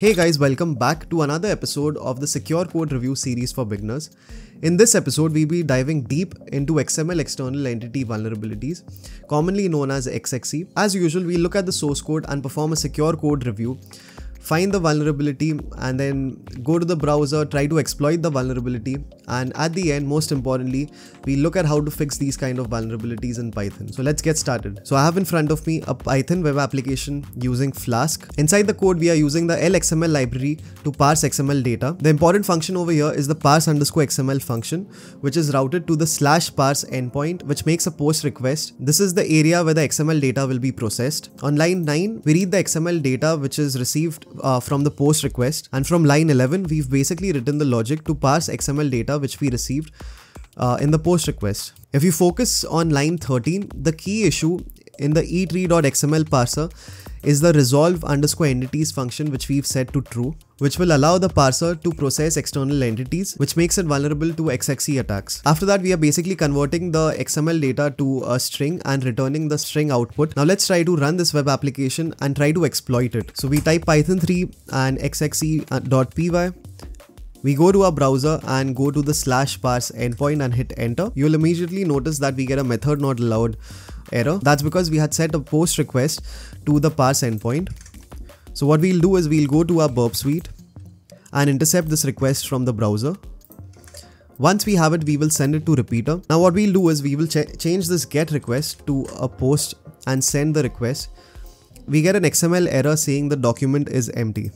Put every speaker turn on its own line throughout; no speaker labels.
Hey guys, welcome back to another episode of the Secure Code Review series for beginners. In this episode, we'll be diving deep into XML external entity vulnerabilities, commonly known as XXE. As usual, we look at the source code and perform a secure code review find the vulnerability and then go to the browser, try to exploit the vulnerability. And at the end, most importantly, we look at how to fix these kind of vulnerabilities in Python. So let's get started. So I have in front of me a Python web application using Flask. Inside the code, we are using the LXML library to parse XML data. The important function over here is the parse underscore XML function, which is routed to the slash parse endpoint, which makes a post request. This is the area where the XML data will be processed. On line 9, we read the XML data which is received uh, from the post request and from line 11 we've basically written the logic to parse XML data which we received uh, in the post request. If you focus on line 13, the key issue in the etree.xml parser is the resolve underscore entities function which we've set to true which will allow the parser to process external entities, which makes it vulnerable to XXE attacks. After that, we are basically converting the XML data to a string and returning the string output. Now let's try to run this web application and try to exploit it. So we type python 3 and xxe.py we go to our browser and go to the slash parse endpoint and hit enter. You'll immediately notice that we get a method not allowed error. That's because we had set a post request to the parse endpoint. So what we'll do is we'll go to our burp suite and intercept this request from the browser. Once we have it, we will send it to repeater. Now what we'll do is we will ch change this get request to a post and send the request. We get an XML error saying the document is empty.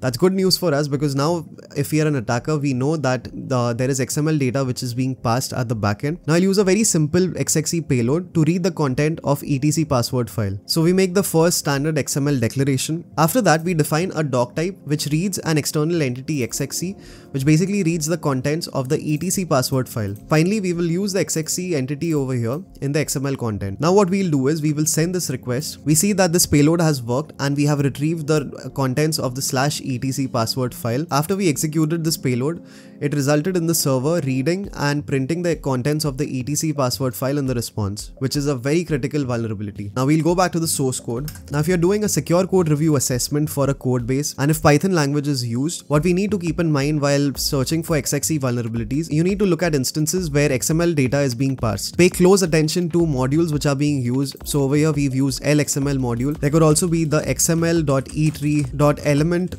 That's good news for us because now if we are an attacker, we know that the, there is XML data which is being passed at the backend. Now I'll use a very simple XXE payload to read the content of etc password file. So we make the first standard XML declaration. After that, we define a doc type which reads an external entity XXE, which basically reads the contents of the etc password file. Finally, we will use the XXE entity over here in the XML content. Now what we'll do is we will send this request. We see that this payload has worked and we have retrieved the contents of the slash etc password file. After we executed this payload, it resulted in the server reading and printing the contents of the etc password file in the response, which is a very critical vulnerability. Now we'll go back to the source code. Now if you're doing a secure code review assessment for a code base and if Python language is used, what we need to keep in mind while searching for XXE vulnerabilities, you need to look at instances where XML data is being parsed. Pay close attention to modules which are being used. So over here we've used LXML module. There could also be the xml.etree.element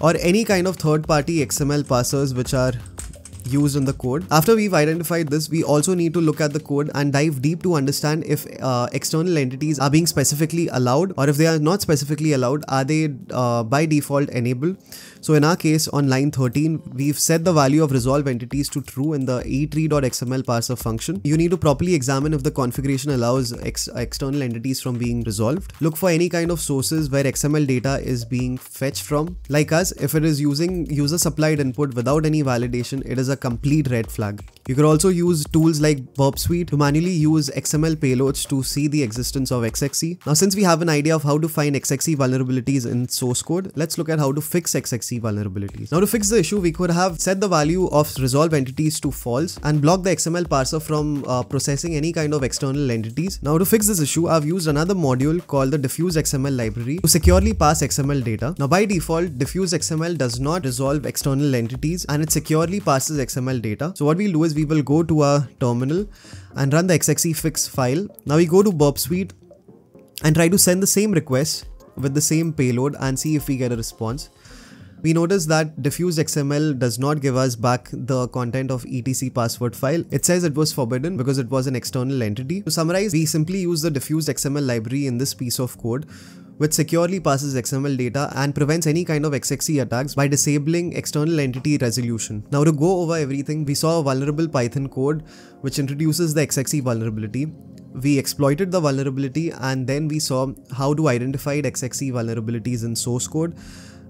or any kind of third party XML parsers which are used in the code. After we've identified this, we also need to look at the code and dive deep to understand if uh, external entities are being specifically allowed or if they are not specifically allowed, are they uh, by default enabled. So in our case on line 13, we've set the value of resolve entities to true in the etree.xml parser function. You need to properly examine if the configuration allows ex external entities from being resolved. Look for any kind of sources where XML data is being fetched from. Like us, if it is using user supplied input without any validation, it is a complete red flag. You could also use tools like Burp Suite to manually use XML payloads to see the existence of XXE. Now, since we have an idea of how to find XXE vulnerabilities in source code, let's look at how to fix XXE vulnerabilities. Now, to fix the issue, we could have set the value of resolve entities to false and block the XML parser from uh, processing any kind of external entities. Now, to fix this issue, I've used another module called the defusedxml library to securely pass XML data. Now, by default, defusedxml does not resolve external entities and it securely passes XML data. So what we'll do we will go to our terminal and run the XXE fix file. Now we go to Burp Suite and try to send the same request with the same payload and see if we get a response. We notice that defusedxml does not give us back the content of etc password file. It says it was forbidden because it was an external entity. To summarize, we simply use the defusedxml library in this piece of code which securely passes XML data and prevents any kind of XXE attacks by disabling external entity resolution. Now to go over everything, we saw a vulnerable Python code which introduces the XXE vulnerability. We exploited the vulnerability and then we saw how to identify XXE vulnerabilities in source code.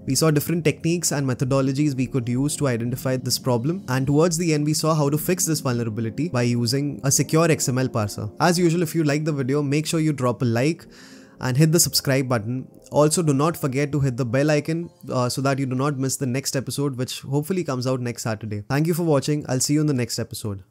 We saw different techniques and methodologies we could use to identify this problem and towards the end we saw how to fix this vulnerability by using a secure XML parser. As usual if you like the video make sure you drop a like and hit the subscribe button. Also, do not forget to hit the bell icon uh, so that you do not miss the next episode, which hopefully comes out next Saturday. Thank you for watching. I'll see you in the next episode.